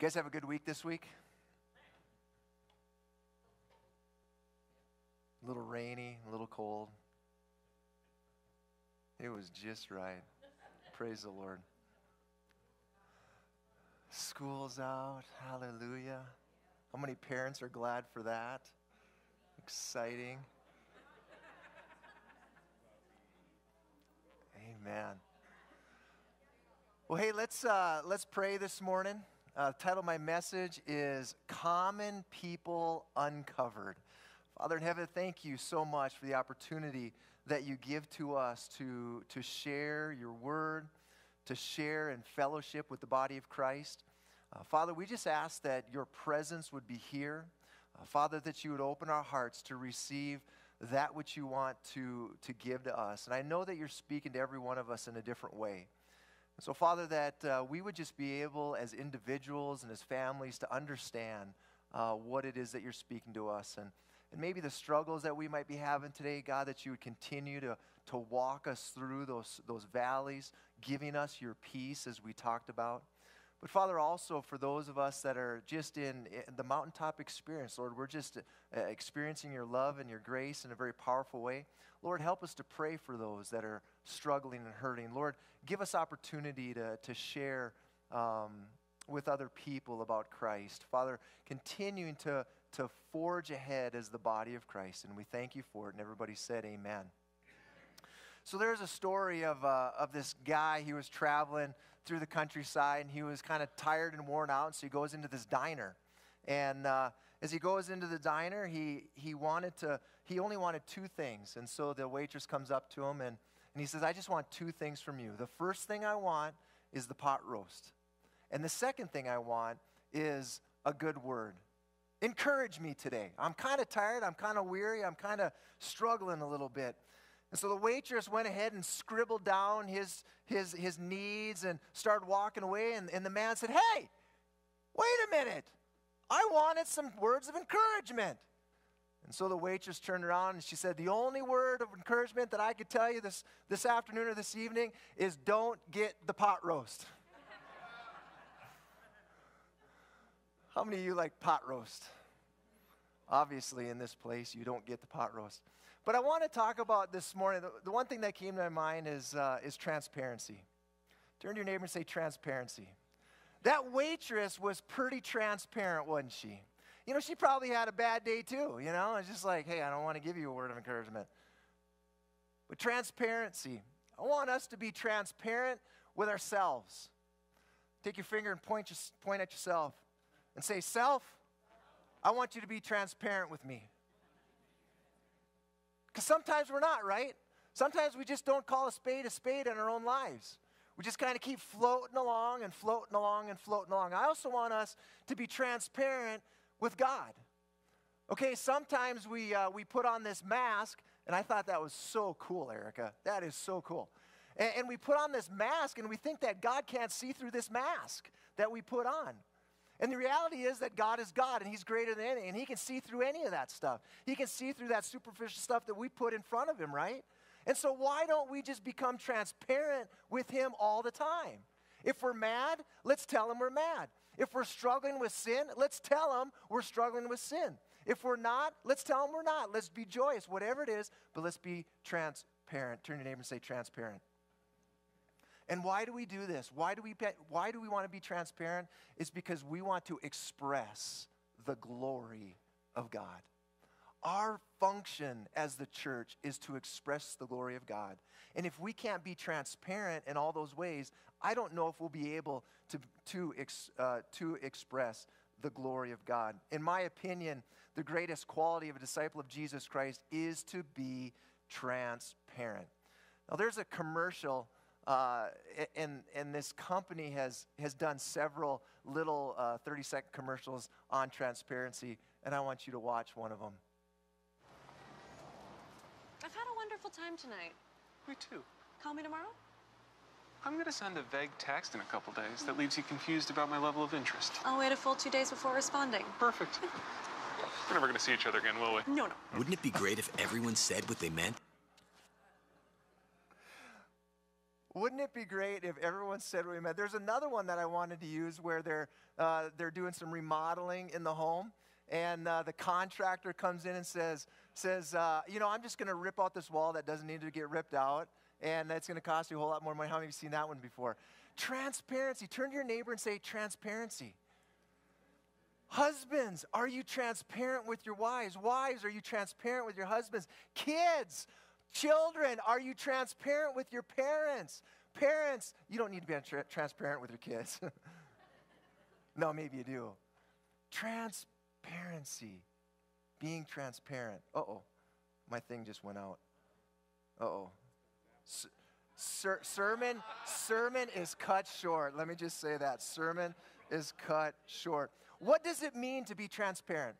You guys have a good week this week? A little rainy, a little cold. It was just right. Praise the Lord. School's out. Hallelujah. How many parents are glad for that? Exciting. Amen. Well, hey, let's uh, let's pray this morning. Uh, title of my message is "Common People Uncovered." Father in heaven, thank you so much for the opportunity that you give to us to to share your word, to share in fellowship with the body of Christ. Uh, Father, we just ask that your presence would be here. Uh, Father, that you would open our hearts to receive that which you want to, to give to us. And I know that you're speaking to every one of us in a different way. So, Father, that uh, we would just be able as individuals and as families to understand uh, what it is that you're speaking to us and, and maybe the struggles that we might be having today, God, that you would continue to, to walk us through those, those valleys, giving us your peace as we talked about. But Father, also for those of us that are just in, the mountaintop experience, Lord, we're just uh, experiencing your love and your grace in a very powerful way. Lord, help us to pray for those that are struggling and hurting. Lord, give us opportunity to, to share um, with other people about Christ. Father, continuing to, to forge ahead as the body of Christ, and we thank you for it. And everybody said, Amen. So there's a story of, uh, of this guy. He was traveling through the countryside and he was kind of tired and worn out. So he goes into this diner. And uh, as he goes into the diner, he, he wanted to, he only wanted two things. And so the waitress comes up to him and, and he says, I just want two things from you. The first thing I want is the pot roast. And the second thing I want is a good word. Encourage me today. I'm kind of tired. I'm kind of weary. I'm kind of struggling a little bit. And so the waitress went ahead and scribbled down his, his, his needs and started walking away. And, and the man said, Hey, wait a minute. I wanted some words of encouragement. And so the waitress turned around and she said, The only word of encouragement that I could tell you this, this afternoon or this evening is don't get the pot roast. How many of you like pot roast? Obviously, in this place, you don't get the pot roast. But I want to talk about this morning. The, the one thing that came to my mind is, uh, is transparency. Turn to your neighbor and say transparency. That waitress was pretty transparent, wasn't she? You know, she probably had a bad day too, you know? It's just like, hey, I don't want to give you a word of encouragement. But transparency. I want us to be transparent with ourselves. Take your finger and point, point point at yourself and say, Self, I want you to be transparent with me. Because sometimes we're not, right? Sometimes we just don't call a spade a spade in our own lives. We just kind of keep floating along and floating along and floating along. I also want us to be transparent with God. Okay, sometimes we, uh, we put on this mask, and I thought that was so cool, Erica. That is so cool. And, and we put on this mask, and we think that God can't see through this mask that we put on. And the reality is that God is God and He's greater than any, and He can see through any of that stuff. He can see through that superficial stuff that we put in front of Him, right? And so, why don't we just become transparent with Him all the time? If we're mad, let's tell Him we're mad. If we're struggling with sin, let's tell Him we're struggling with sin. If we're not, let's tell Him we're not. Let's be joyous, whatever it is, but let's be transparent. Turn your neighbor and say, transparent. And why do we do this? Why do we, why do we want to be transparent? It's because we want to express the glory of God. Our function as the church is to express the glory of God. And if we can't be transparent in all those ways, I don't know if we'll be able to, to, uh, to express the glory of God. In my opinion, the greatest quality of a disciple of Jesus Christ is to be transparent. Now, there's a commercial uh, and, and this company has, has done several little uh, 30 second commercials on transparency, and I want you to watch one of them. I've had a wonderful time tonight. Me too. Call me tomorrow? I'm going to send a vague text in a couple days that leaves you confused about my level of interest. I'll wait a full two days before responding. Perfect. We're never going to see each other again, will we? No, no. Wouldn't it be great if everyone said what they meant? Wouldn't it be great if everyone said what we meant? There's another one that I wanted to use where they're, uh, they're doing some remodeling in the home, and uh, the contractor comes in and says, says uh, You know, I'm just going to rip out this wall that doesn't need to get ripped out, and that's going to cost you a whole lot more money. How many of you seen that one before? Transparency. Turn to your neighbor and say, Transparency. Husbands, are you transparent with your wives? Wives, are you transparent with your husbands? Kids, children, are you transparent with your parents? Parents, you don't need to be tra- transparent with your kids. no, maybe you do. Transparency, being transparent. Uh oh, my thing just went out. Uh oh. Ser- sermon, sermon is cut short. Let me just say that. Sermon is cut short. What does it mean to be transparent?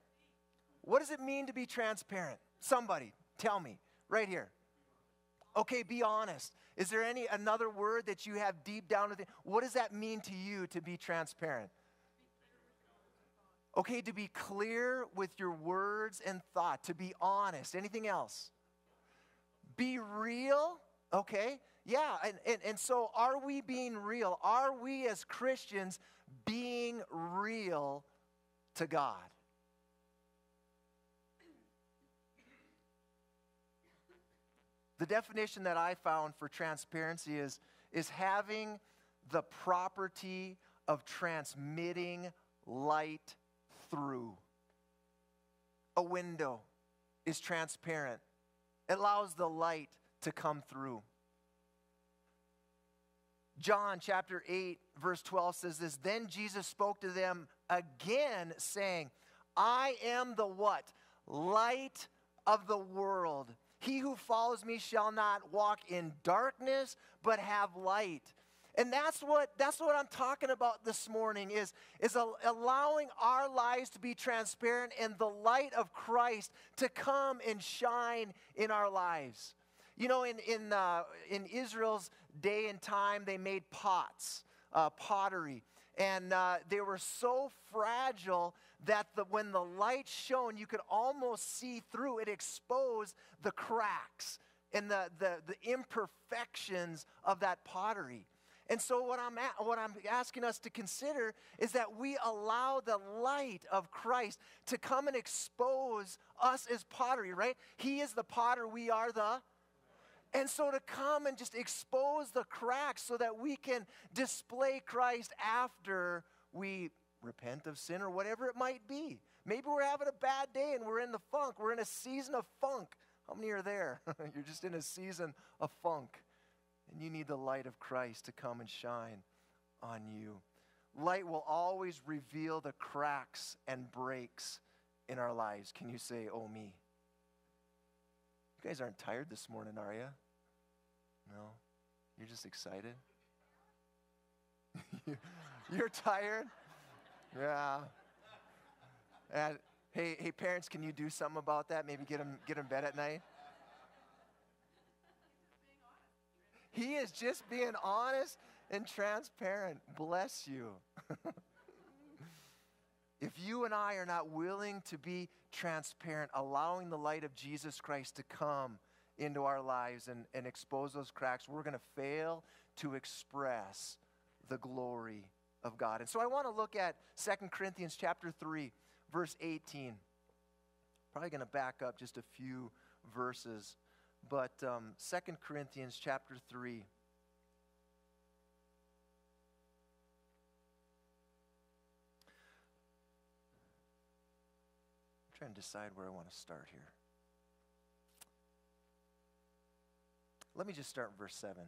What does it mean to be transparent? Somebody, tell me, right here. Okay, be honest. Is there any another word that you have deep down within? What does that mean to you to be transparent? Okay, to be clear with your words and thought, to be honest. Anything else? Be real. Okay, yeah, and, and, and so are we being real? Are we as Christians being real to God. The definition that I found for transparency is, is having the property of transmitting light through. A window is transparent, it allows the light to come through. John chapter 8, verse 12 says this Then Jesus spoke to them again, saying, I am the what? Light of the world. He who follows me shall not walk in darkness, but have light. And that's what, that's what I'm talking about this morning is, is allowing our lives to be transparent and the light of Christ to come and shine in our lives. You know, in, in, uh, in Israel's day and time, they made pots, uh, pottery. And uh, they were so fragile that the, when the light shone, you could almost see through. It exposed the cracks and the, the, the imperfections of that pottery. And so, what I'm, at, what I'm asking us to consider is that we allow the light of Christ to come and expose us as pottery, right? He is the potter, we are the and so to come and just expose the cracks so that we can display Christ after we repent of sin or whatever it might be. Maybe we're having a bad day and we're in the funk. We're in a season of funk. How many are there? You're just in a season of funk. And you need the light of Christ to come and shine on you. Light will always reveal the cracks and breaks in our lives. Can you say, Oh, me? You guys aren't tired this morning, are you? No? You're just excited? You're tired? Yeah. And, hey, hey, parents, can you do something about that? Maybe get them, get them bed at night? He is just being honest and transparent. Bless you. if you and I are not willing to be transparent, allowing the light of Jesus Christ to come into our lives and, and expose those cracks, we're going to fail to express the glory of God. And so I want to look at 2 Corinthians chapter 3, verse 18. Probably going to back up just a few verses, but um, 2 Corinthians chapter 3. Trying to decide where I want to start here. Let me just start in verse 7.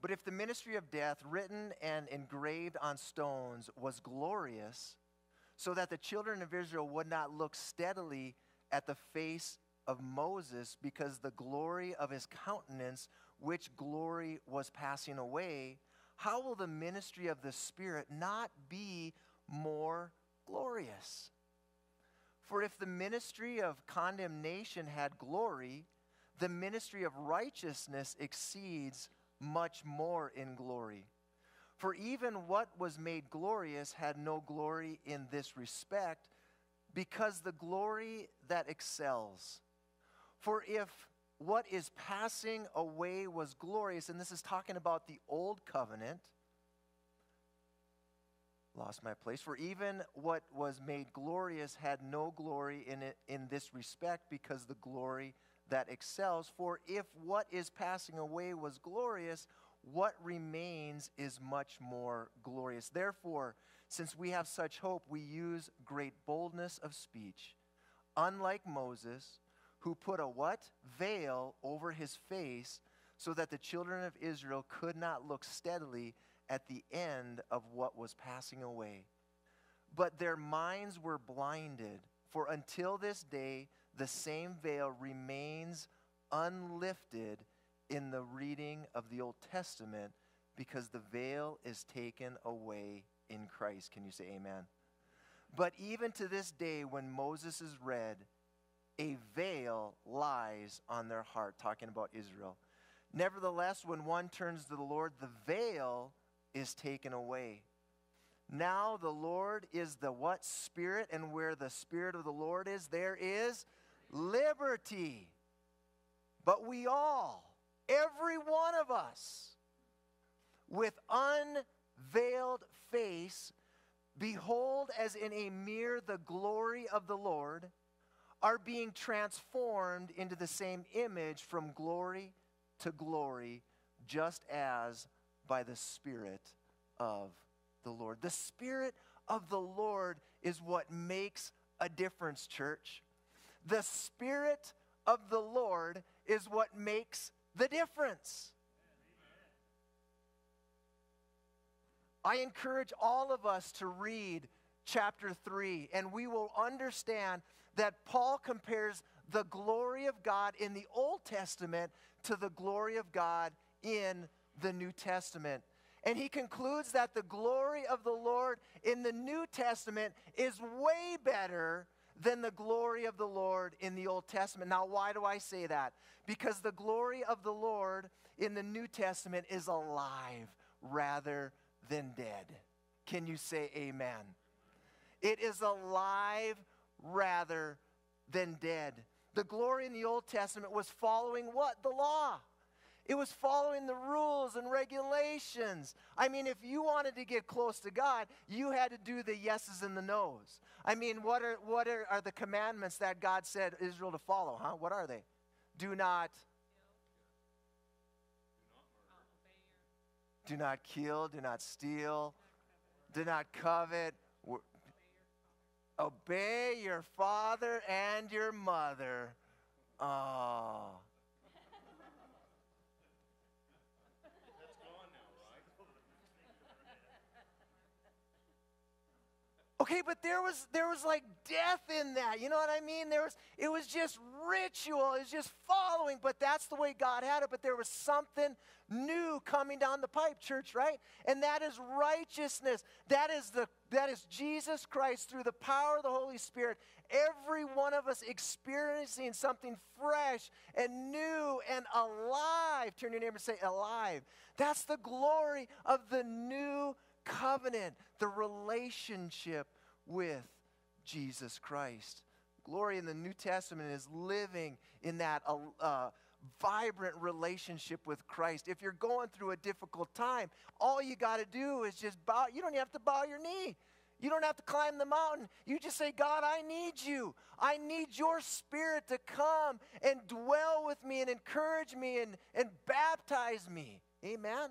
But if the ministry of death, written and engraved on stones, was glorious, so that the children of Israel would not look steadily at the face of Moses because the glory of his countenance, which glory was passing away, how will the ministry of the Spirit not be more glorious? For if the ministry of condemnation had glory, the ministry of righteousness exceeds much more in glory. For even what was made glorious had no glory in this respect, because the glory that excels. For if what is passing away was glorious, and this is talking about the old covenant. Lost my place. For even what was made glorious had no glory in it in this respect, because the glory that excels. For if what is passing away was glorious, what remains is much more glorious. Therefore, since we have such hope, we use great boldness of speech. Unlike Moses, who put a what? Veil over his face so that the children of Israel could not look steadily at the end of what was passing away. But their minds were blinded, for until this day the same veil remains unlifted in the reading of the Old Testament because the veil is taken away in Christ. Can you say amen? But even to this day, when Moses is read, a veil lies on their heart, talking about Israel. Nevertheless, when one turns to the Lord, the veil is taken away. Now the Lord is the what spirit, and where the spirit of the Lord is, there is liberty. But we all, every one of us, with unveiled face, behold as in a mirror the glory of the Lord, are being transformed into the same image from glory to glory, just as by the Spirit of the Lord. The Spirit of the Lord is what makes a difference, church. The Spirit of the Lord is what makes the difference. I encourage all of us to read chapter 3, and we will understand that Paul compares the glory of God in the Old Testament to the glory of God in the New Testament. And he concludes that the glory of the Lord in the New Testament is way better than the glory of the Lord in the Old Testament. Now, why do I say that? Because the glory of the Lord in the New Testament is alive rather than dead. Can you say amen? It is alive rather than dead. The glory in the Old Testament was following what? The law. It was following the rules and regulations. I mean, if you wanted to get close to God, you had to do the yeses and the nos. I mean, what are, what are, are the commandments that God said Israel to follow, huh? What are they? Do not. Do not kill, do not steal, do not covet, obey your father and your mother. Oh. Okay, but there was there was like death in that. You know what I mean? There was it was just ritual, it was just following, but that's the way God had it. But there was something new coming down the pipe, church, right? And that is righteousness. That is the that is Jesus Christ through the power of the Holy Spirit. Every one of us experiencing something fresh and new and alive. Turn your neighbor and say alive. That's the glory of the new covenant, the relationship with Jesus Christ. Glory in the New Testament is living in that uh, uh, vibrant relationship with Christ. If you're going through a difficult time, all you got to do is just bow. You don't have to bow your knee. You don't have to climb the mountain. You just say, God, I need you. I need your spirit to come and dwell with me and encourage me and, and baptize me. Amen.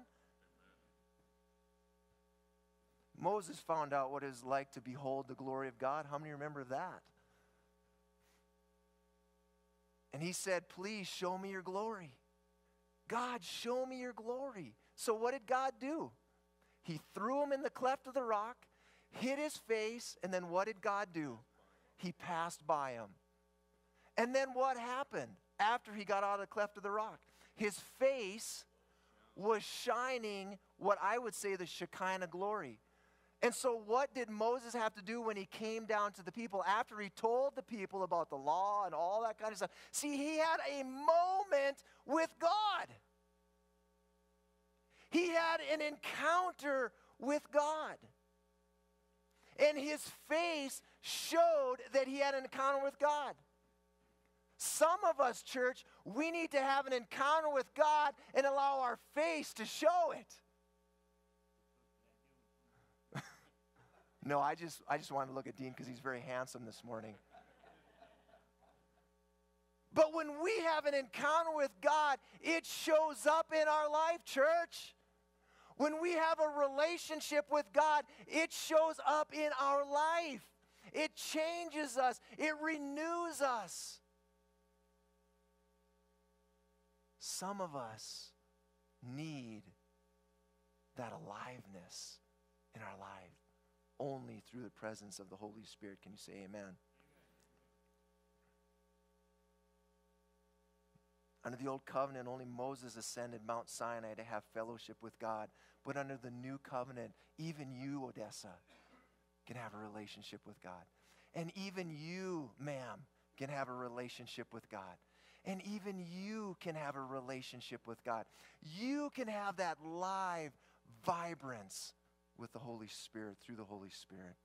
Moses found out what it is like to behold the glory of God. How many remember that? And he said, Please show me your glory. God, show me your glory. So, what did God do? He threw him in the cleft of the rock, hid his face, and then what did God do? He passed by him. And then what happened after he got out of the cleft of the rock? His face was shining what I would say the Shekinah glory. And so, what did Moses have to do when he came down to the people after he told the people about the law and all that kind of stuff? See, he had a moment with God. He had an encounter with God. And his face showed that he had an encounter with God. Some of us, church, we need to have an encounter with God and allow our face to show it. No, I just I just wanted to look at Dean because he's very handsome this morning. But when we have an encounter with God, it shows up in our life, church. When we have a relationship with God, it shows up in our life. It changes us, it renews us. Some of us need that aliveness in our life only through the presence of the Holy Spirit. Can you say amen? Under the old covenant, only Moses ascended Mount Sinai to have fellowship with God. But under the new covenant, even you, Odessa, can have a relationship with God. And even you, ma'am, can have a relationship with God. And even you can have a relationship with God. You can have that live vibrance with the Holy Spirit through the Holy Spirit.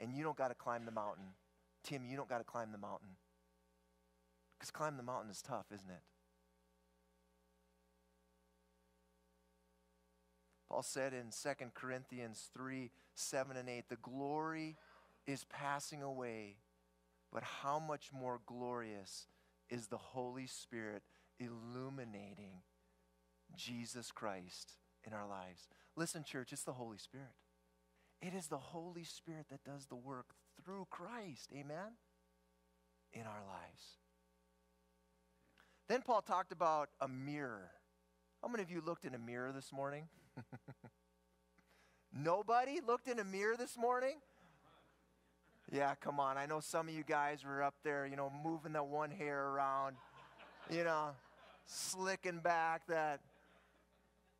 And you don't got to climb the mountain. Tim, you don't got to climb the mountain. Because climb the mountain is tough, isn't it? Paul said in 2 Corinthians 3 7 and 8, the glory is passing away, but how much more glorious is the Holy Spirit illuminating Jesus Christ in our lives. Listen, church, it's the Holy Spirit. It is the Holy Spirit that does the work through Christ, amen, in our lives. Then Paul talked about a mirror. How many of you looked in a mirror this morning? Nobody looked in a mirror this morning? Yeah, come on. I know some of you guys were up there, you know, moving that one hair around, you know, slicking back that.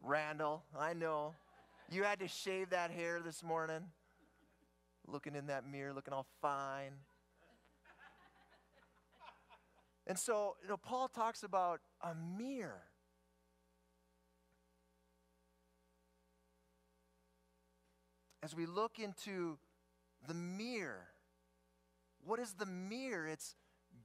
Randall, I know. You had to shave that hair this morning, looking in that mirror, looking all fine. And so, you know, Paul talks about a mirror. As we look into the mirror, what is the mirror? It's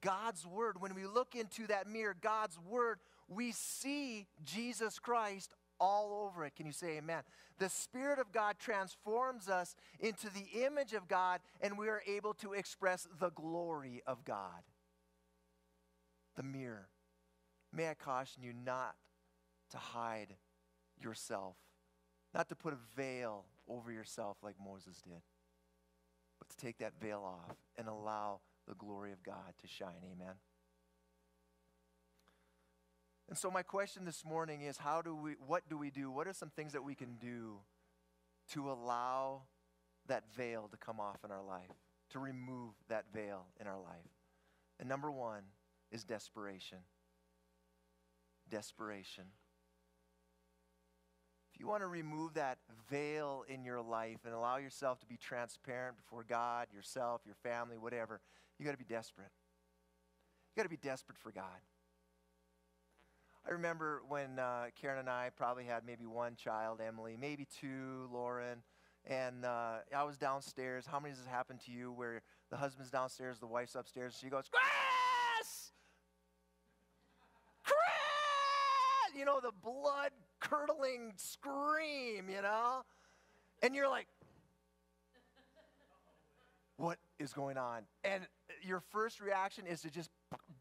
God's Word. When we look into that mirror, God's Word, we see Jesus Christ all over it. Can you say amen? The Spirit of God transforms us into the image of God, and we are able to express the glory of God. The mirror. May I caution you not to hide yourself, not to put a veil over yourself like Moses did but to take that veil off and allow the glory of God to shine. Amen. And so my question this morning is how do we what do we do? What are some things that we can do to allow that veil to come off in our life, to remove that veil in our life? And number 1 is desperation. Desperation. If you want to remove that veil in your life and allow yourself to be transparent before God, yourself, your family, whatever, you got to be desperate. You got to be desperate for God. I remember when uh, Karen and I probably had maybe one child, Emily, maybe two, Lauren, and uh, I was downstairs. How many has this happened to you where the husband's downstairs, the wife's upstairs, she goes, Chris! Chris! You know, the blood curdling scream, you know? And you're like, what is going on? And your first reaction is to just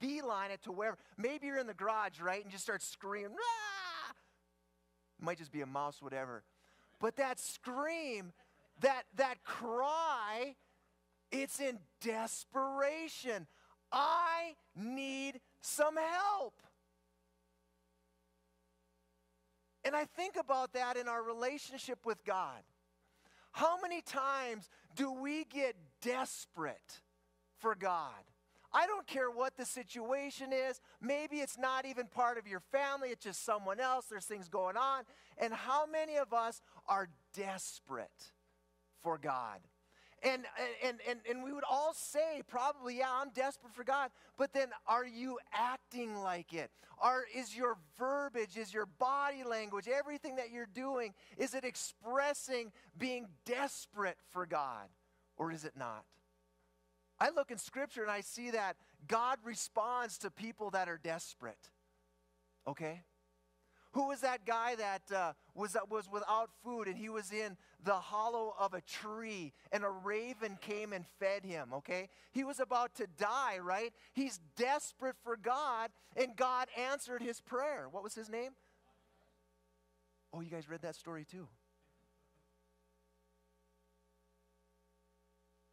beeline it to wherever. Maybe you're in the garage, right? And just start screaming, ah! It might just be a mouse, whatever. But that scream, that, that cry, it's in desperation. I need some help. And I think about that in our relationship with God. How many times do we get desperate for God? I don't care what the situation is. Maybe it's not even part of your family, it's just someone else. There's things going on. And how many of us are desperate for God? And, and, and, and we would all say, probably, yeah, I'm desperate for God. But then are you acting like it? Are, is your verbiage, is your body language, everything that you're doing, is it expressing being desperate for God? Or is it not? I look in Scripture and I see that God responds to people that are desperate. Okay? Who was that guy that uh, was, was without food and he was in the hollow of a tree and a raven came and fed him, okay? He was about to die, right? He's desperate for God and God answered his prayer. What was his name? Oh, you guys read that story too.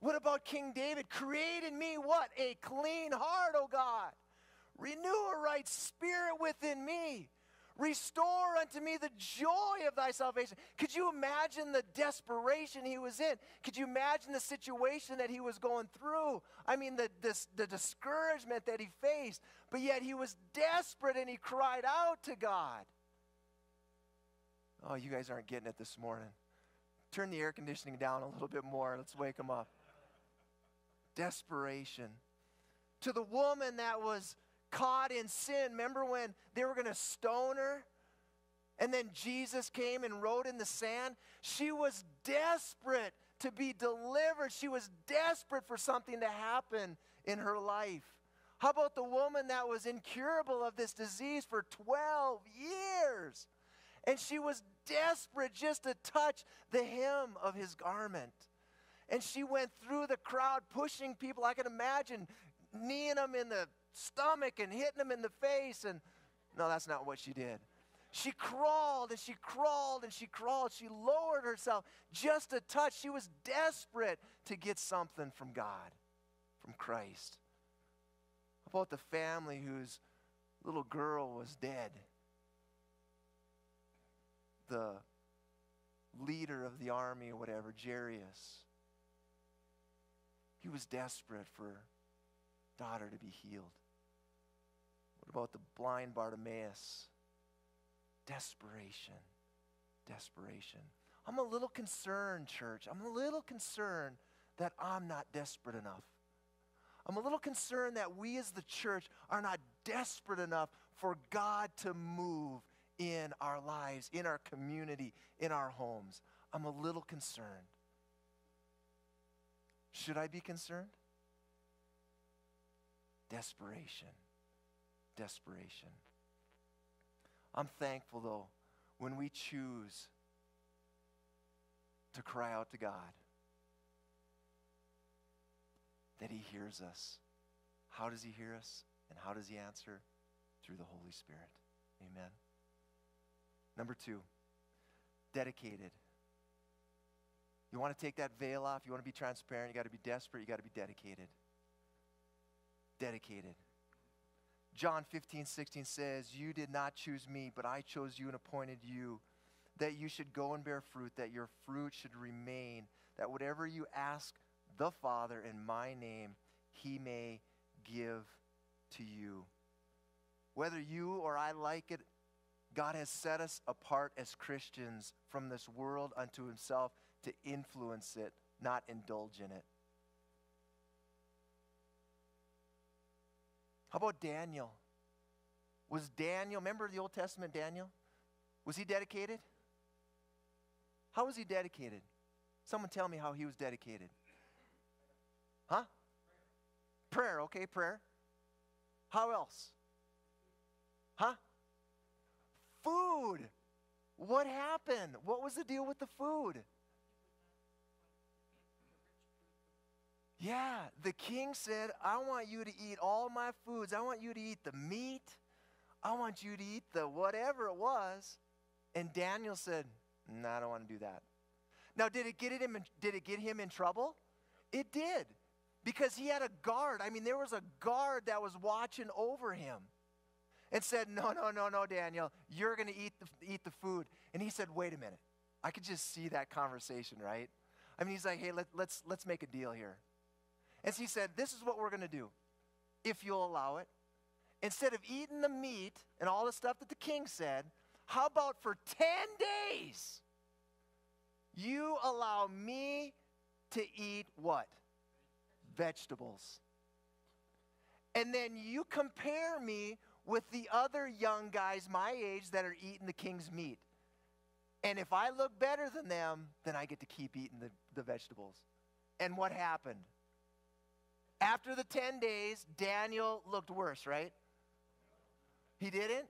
What about King David? Create in me what? A clean heart, O God. Renew a right spirit within me. Restore unto me the joy of thy salvation. Could you imagine the desperation he was in? Could you imagine the situation that he was going through? I mean, the, this, the discouragement that he faced, but yet he was desperate and he cried out to God. Oh, you guys aren't getting it this morning. Turn the air conditioning down a little bit more. Let's wake them up. Desperation. To the woman that was caught in sin. Remember when they were going to stone her? And then Jesus came and wrote in the sand? She was desperate to be delivered. She was desperate for something to happen in her life. How about the woman that was incurable of this disease for 12 years? And she was desperate just to touch the hem of his garment. And she went through the crowd pushing people. I can imagine kneeing them in the stomach and hitting them in the face. And no, that's not what she did. She crawled and she crawled and she crawled. She lowered herself just a touch. She was desperate to get something from God, from Christ. About the family whose little girl was dead? The leader of the army or whatever, Jairus. He was desperate for daughter to be healed. What about the blind Bartimaeus? Desperation. Desperation. I'm a little concerned, church. I'm a little concerned that I'm not desperate enough. I'm a little concerned that we as the church are not desperate enough for God to move in our lives, in our community, in our homes. I'm a little concerned. Should I be concerned? Desperation desperation. I'm thankful, though, when we choose to cry out to God, that He hears us. How does He hear us? And how does He answer? Through the Holy Spirit. Amen. Number two, dedicated. You want to take that veil off? You want to be transparent? You got to be desperate. You got to be dedicated. Dedicated. John 15, 16 says, You did not choose me, but I chose you and appointed you, that you should go and bear fruit, that your fruit should remain, that whatever you ask the Father in my name, he may give to you. Whether you or I like it, God has set us apart as Christians from this world unto himself to influence it, not indulge in it. How about Daniel? Was Daniel, remember the Old Testament Daniel? Was he dedicated? How was he dedicated? Someone tell me how he was dedicated. Huh? Prayer, okay, prayer. How else? Huh? Food. What happened? What was the deal with the food? Yeah, the king said, I want you to eat all my foods. I want you to eat the meat. I want you to eat the whatever it was. And Daniel said, No, I don't want to do that. Now, did it get him? In, did it get him in trouble? It did, because he had a guard. I mean, there was a guard that was watching over him, and said, "No, no, no, no, Daniel, you're going to eat the eat the food." And he said, "Wait a minute." I could just see that conversation, right? I mean, he's like, "Hey, let, let's let's make a deal here." And he said, This is what we're going to do, if you'll allow it. Instead of eating the meat and all the stuff that the king said, how about for 10 days, you allow me to eat what? Vegetables. And then you compare me with the other young guys my age that are eating the king's meat. And if I look better than them, then I get to keep eating the, the vegetables. And what happened? After the 10 days, Daniel looked worse, right? He didn't?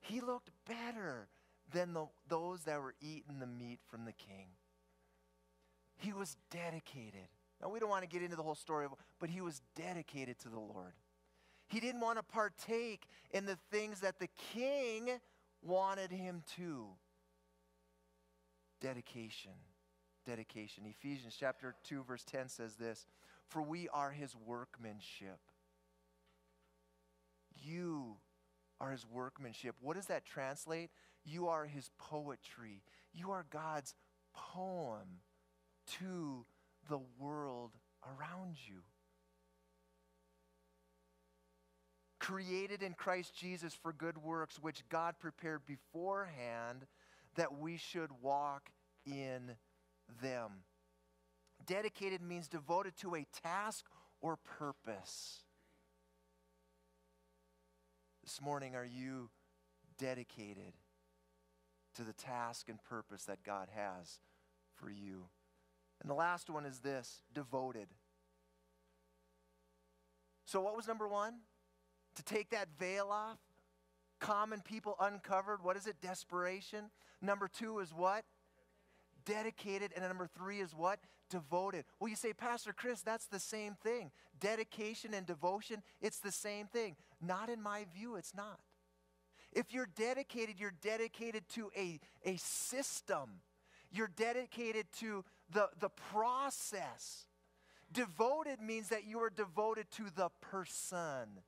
He looked better than the, those that were eating the meat from the king. He was dedicated. Now, we don't want to get into the whole story, but he was dedicated to the Lord. He didn't want to partake in the things that the king wanted him to. Dedication. Dedication. Ephesians chapter 2, verse 10 says this For we are his workmanship. You are his workmanship. What does that translate? You are his poetry. You are God's poem to the world around you. Created in Christ Jesus for good works, which God prepared beforehand that we should walk in them. Dedicated means devoted to a task or purpose. This morning, are you dedicated to the task and purpose that God has for you? And the last one is this devoted. So, what was number one? To take that veil off, common people uncovered. What is it? Desperation. Number two is what? Dedicated. And number three is what? Devoted. Well, you say, Pastor Chris, that's the same thing. Dedication and devotion, it's the same thing. Not in my view, it's not. If you're dedicated, you're dedicated to a, a system, you're dedicated to the, the process. Devoted means that you are devoted to the person.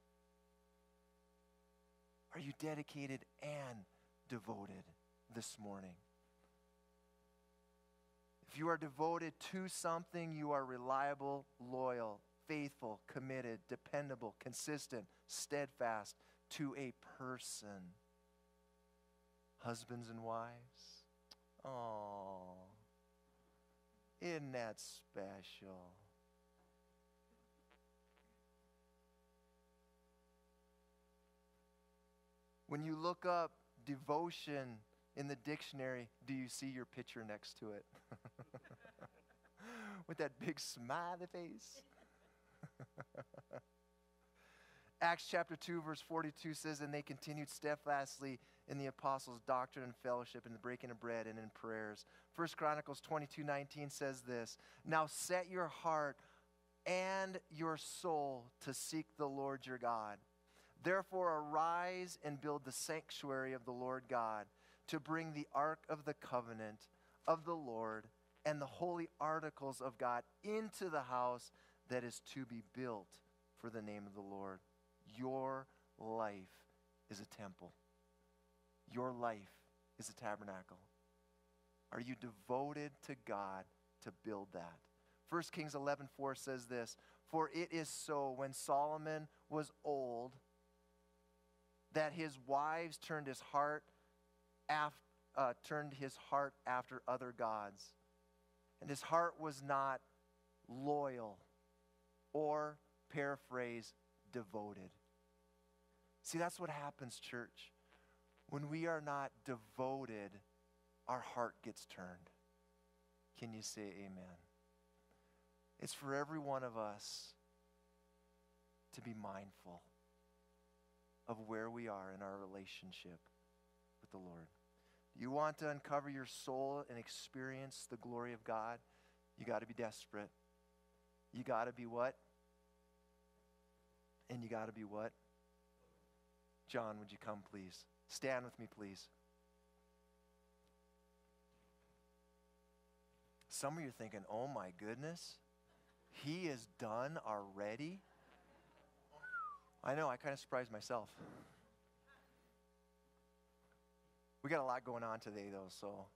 Are you dedicated and devoted this morning? If you are devoted to something, you are reliable, loyal, faithful, committed, dependable, consistent, steadfast to a person. Husbands and wives. Oh, isn't that special? When you look up devotion in the dictionary, do you see your picture next to it? With that big smiley face. Acts chapter 2, verse 42 says, And they continued steadfastly in the apostles' doctrine and fellowship, in the breaking of bread and in prayers. First Chronicles 22, 19 says this Now set your heart and your soul to seek the Lord your God. Therefore, arise and build the sanctuary of the Lord God to bring the ark of the covenant of the Lord and the holy articles of God into the house that is to be built for the name of the Lord. Your life is a temple. Your life is a tabernacle. Are you devoted to God to build that? 1 Kings 11:4 says this, "For it is so when Solomon was old that his wives turned his heart af- uh, turned his heart after other gods, and his heart was not loyal or paraphrase devoted." See, that's what happens, church. When we are not devoted, our heart gets turned. Can you say amen? It's for every one of us to be mindful of where we are in our relationship with the Lord. You want to uncover your soul and experience the glory of God? You got to be desperate. You got to be what? And you got to be what? John, would you come, please? Stand with me, please. Some of you are thinking, oh my goodness, he is done already? I know, I kind of surprised myself. We got a lot going on today, though, so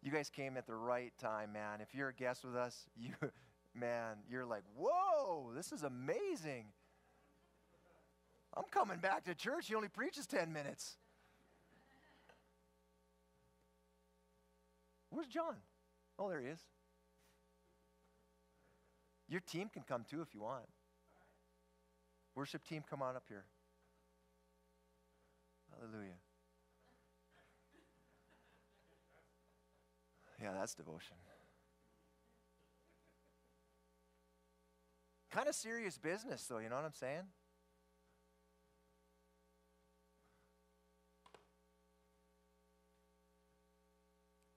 you guys came at the right time, man. If you're a guest with us, you, man, you're like, whoa, this is amazing. I'm coming back to church. He only preaches 10 minutes. Where's John? Oh, there he is. Your team can come too if you want. Worship team, come on up here. Hallelujah. Yeah, that's devotion. Kind of serious business, though, you know what I'm saying?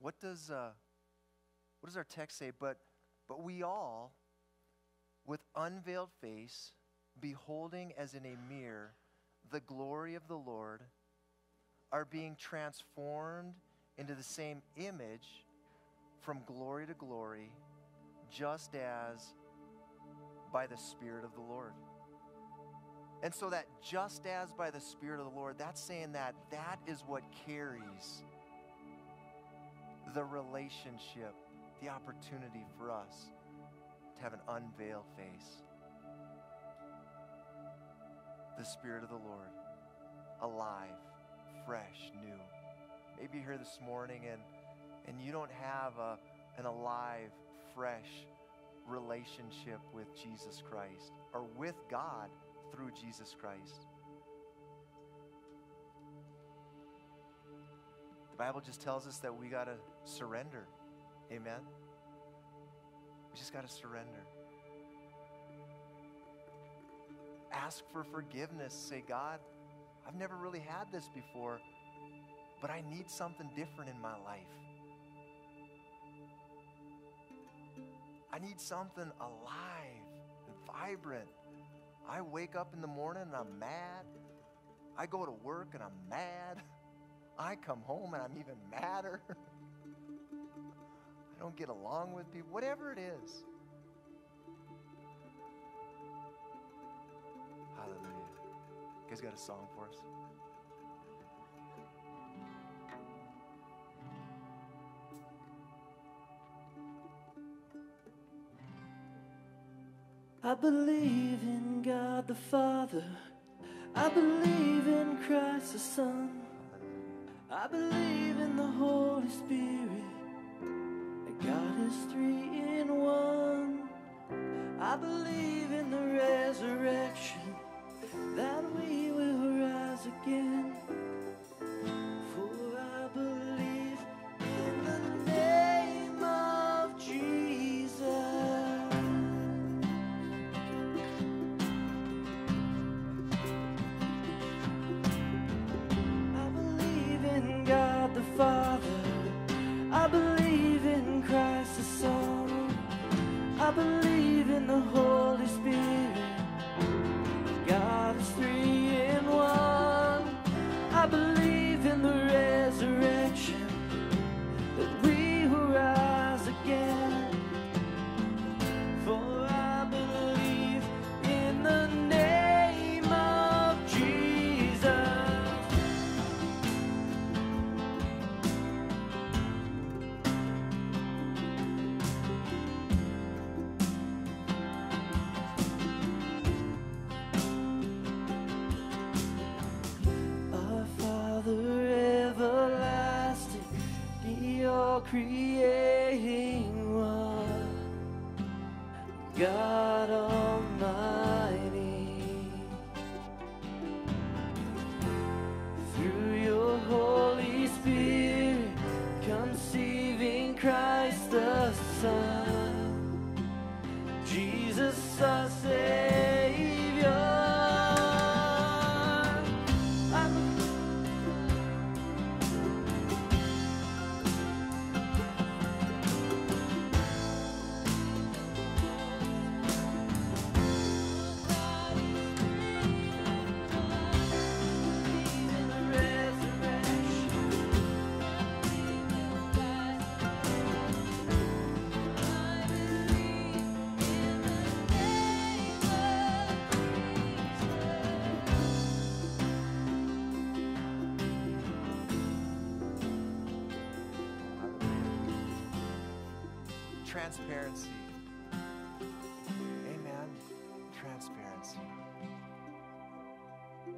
What does, uh, what does our text say? But, but we all, with unveiled face, beholding as in a mirror the glory of the Lord, are being transformed into the same image from glory to glory, just as by the Spirit of the Lord. And so, that just as by the Spirit of the Lord, that's saying that that is what carries the relationship, the opportunity for us to have an unveiled face. The Spirit of the Lord, alive, fresh, new. Maybe you're here this morning and, and you don't have a, an alive, fresh relationship with Jesus Christ or with God through Jesus Christ. The Bible just tells us that we got to surrender. Amen? We just got to surrender. Ask for forgiveness. Say, God, I've never really had this before, but I need something different in my life. I need something alive and vibrant. I wake up in the morning and I'm mad. I go to work and I'm mad. I come home and I'm even madder. I don't get along with people, whatever it is. Hallelujah. You guys got a song for us? I believe in God the Father. I believe in Christ the Son. I believe in the Holy Spirit. God is three in one. I believe in the resurrection. That we will rise again. Transparency. Amen. Transparency.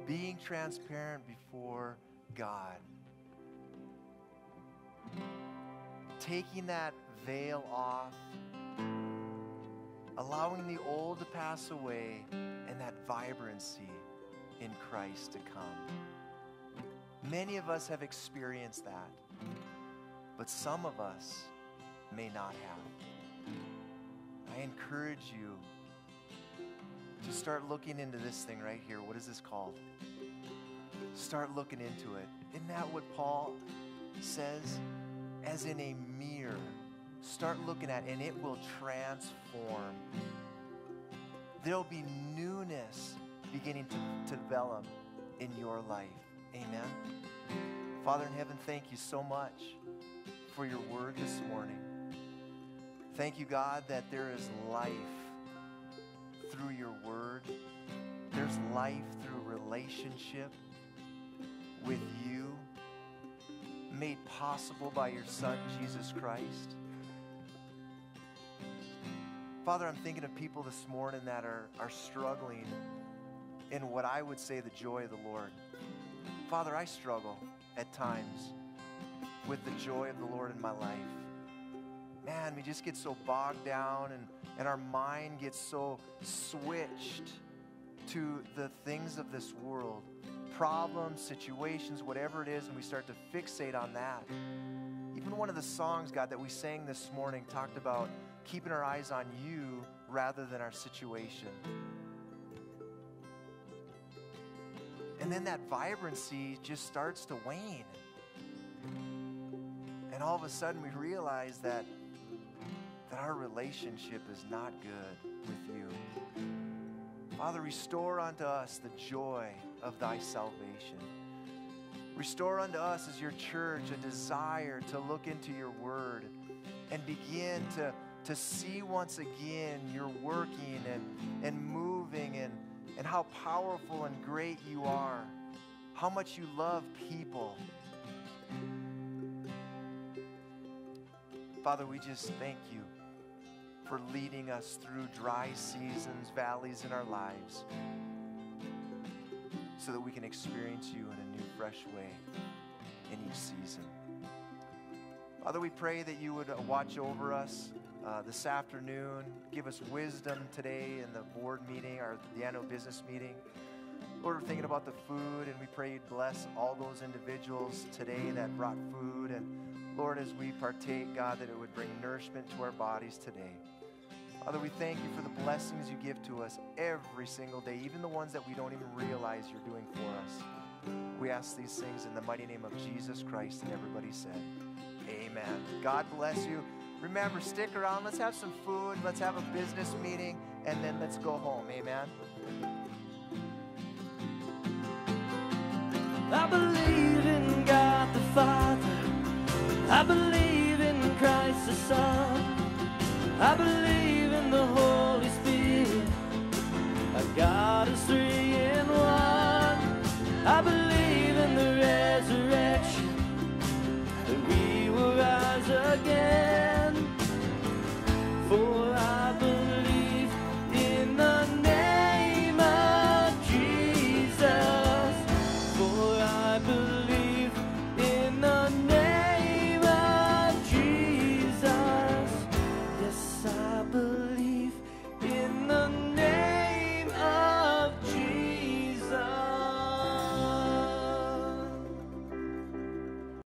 Being transparent before God. Taking that veil off. Allowing the old to pass away and that vibrancy in Christ to come. Many of us have experienced that, but some of us may not have. I encourage you to start looking into this thing right here. What is this called? Start looking into it. Isn't that what Paul says? As in a mirror. Start looking at it, and it will transform. There'll be newness beginning to, to develop in your life. Amen. Father in heaven, thank you so much for your word this morning. Thank you, God, that there is life through your word. There's life through relationship with you, made possible by your Son, Jesus Christ. Father, I'm thinking of people this morning that are, are struggling in what I would say the joy of the Lord. Father, I struggle at times with the joy of the Lord in my life. Man, we just get so bogged down and, and our mind gets so switched to the things of this world problems, situations, whatever it is, and we start to fixate on that. Even one of the songs, God, that we sang this morning talked about keeping our eyes on you rather than our situation. And then that vibrancy just starts to wane. And all of a sudden we realize that, that our relationship is not good with you. Father, restore unto us the joy of thy salvation. Restore unto us as your church a desire to look into your word and begin to, to see once again your working and, and moving and, and how powerful and great you are, how much you love people. Father, we just thank you for leading us through dry seasons, valleys in our lives, so that we can experience you in a new, fresh way in each season. Father, we pray that you would watch over us uh, this afternoon, give us wisdom today in the board meeting or the annual business meeting. Lord, we're thinking about the food, and we pray you'd bless all those individuals today that brought food. And Lord, as we partake, God, that it would bring nourishment to our bodies today. Father, we thank you for the blessings you give to us every single day, even the ones that we don't even realize you're doing for us. We ask these things in the mighty name of Jesus Christ, and everybody said, Amen. God bless you. Remember, stick around. Let's have some food. Let's have a business meeting, and then let's go home. Amen. I believe in God the Father. I believe in Christ the Son. I believe in the Holy Spirit. A God is three in one. I believe in the resurrection. That we will rise again. For